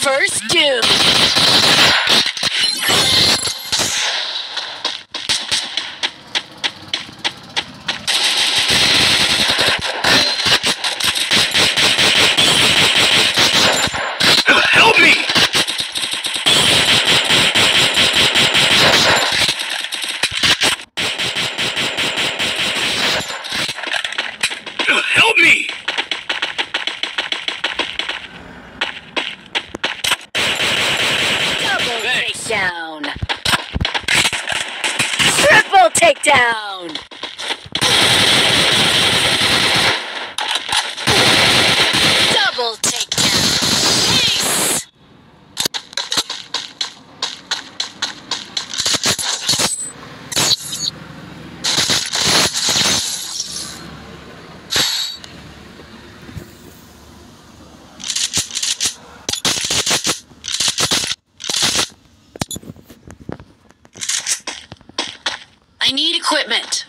First doom. Takedown. Triple takedown. I need equipment.